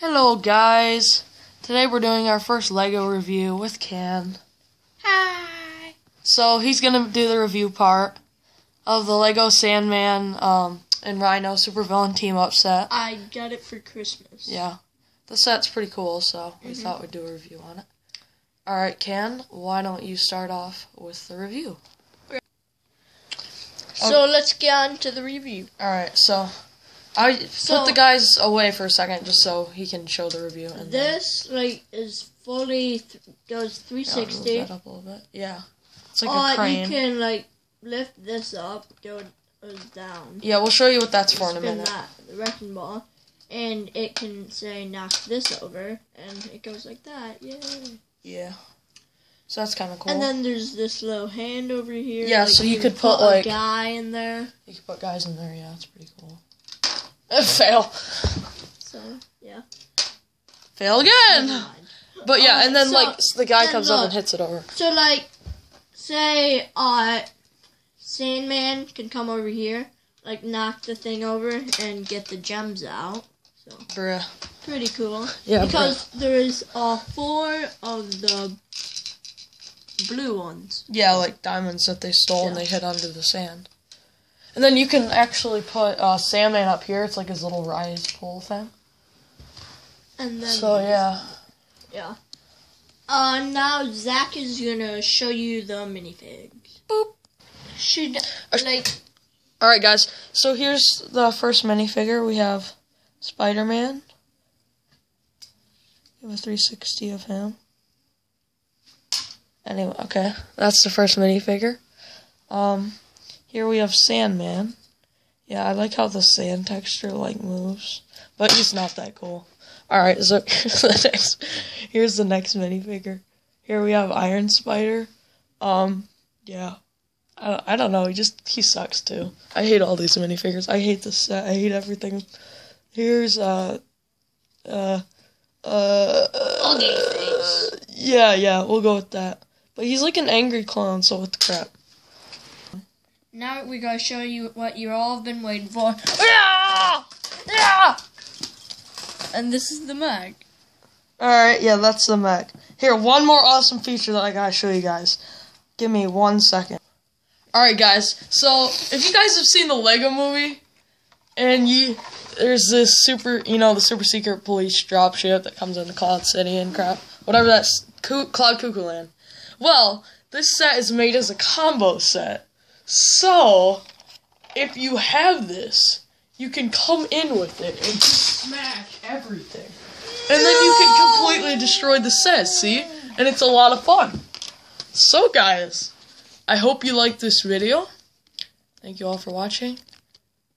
Hello, guys. Today we're doing our first Lego review with Ken. Hi. So he's gonna do the review part of the Lego Sandman um, and Rhino supervillain team up set. I got it for Christmas. Yeah, the set's pretty cool, so we thought we'd do a review on it. All right, Ken, why don't you start off with the review? So let's get on to the review. All right, so I So- put the guys away for a second just so he can show the review. And then- This like is fully th- goes 360. that up a little bit. Yeah, it's like Or a crane. you can like lift this up, go uh, down. Yeah, we'll show you what that's for in a minute. that the wrecking ball, and it can say knock this over, and it goes like that. Yay! Yeah. So that's kind of cool. And then there's this little hand over here. Yeah, like, so you can could put, a like- guy in there. you can put guys in there. Yeah, that's pretty cool. Fail. So yeah. Fail again. But yeah, and then So- like s- the guy comes up and hits it over. So like, say uh, Sandman can come over here, like knock the thing over and get the gems out. So Bruh. pretty cool. Yeah. because there is uh four of the blue ones. Yeah, like diamonds that they stole and they hid under the sand. And then you can actually put uh, Sandman up here. It's like his little rise pole thing. And then So yeah. yeah. Uh, now Zach is gonna show you the minifigs. Boop. Should like All right, guys. So here's the first minifigure. We have Spider-Man. We have a 360 of him. Anyway, okay, that's the first minifigure. Um, here we have Sandman. Yeah, I like how the sand texture like moves, but he's not that cool. All right, so here's the next. Here's the next minifigure. Here we have Iron Spider. Um, yeah. I don't, I don't know. He just he sucks too. I hate all these minifigures. I hate the set. I hate everything. Here's uh uh uh. Face. Yeah, yeah. We'll go with that. But he's like an angry clown. So what the crap? Now we're gonna show you what you all have been waiting for. Yeah! Yeah! And this is the mag. All right. Yeah, that's the mech. Here, one more awesome feature that I gotta show you guys. Give me one second. All right, guys. So if you guys have seen the Lego Movie, and you there's this super, you know, the super secret police dropship that comes into Cloud City and crap, whatever that's Cloud Cuckoo Land. Well, this set is made as a combo set. So if you have this, you can come in with it and just smash everything. And then you can completely destroy the set, see? And it's a lot of fun. So guys, I hope you liked this video. Thank you all for watching.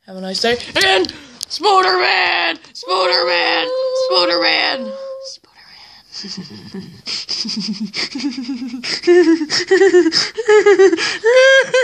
Have a nice day. And Spoderman! Spoderman! Spoderman! Spoderman.